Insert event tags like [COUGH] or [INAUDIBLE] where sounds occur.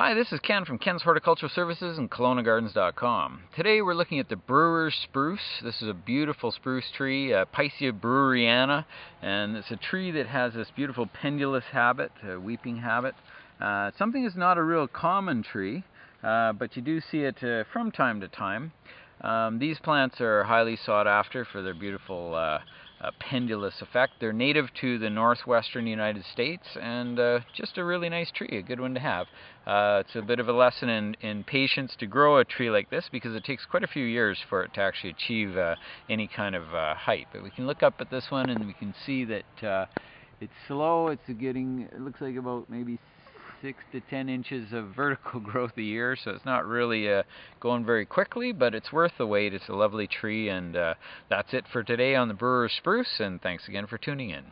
Hi, this is Ken from Ken's Horticultural Services and KelownaGardens.com. Today we're looking at the Brewer's Spruce. This is a beautiful spruce tree, uh, Picea breweriana, and it's a tree that has this beautiful pendulous habit, uh, weeping habit. Uh, something is not a real common tree, uh, but you do see it uh, from time to time. Um, these plants are highly sought after for their beautiful uh, uh, pendulous effect. They're native to the northwestern United States and uh, just a really nice tree, a good one to have. Uh, it's a bit of a lesson in, in patience to grow a tree like this because it takes quite a few years for it to actually achieve uh, any kind of uh, height. But we can look up at this one and we can see that it's slow. It's getting, it looks like about maybe six to ten inches of [LAUGHS] vertical growth a year, so it's not really uh, going very quickly, but it's worth the wait. It's a lovely tree, and uh, that's it for today on the Brewer's Spruce, and thanks again for tuning in.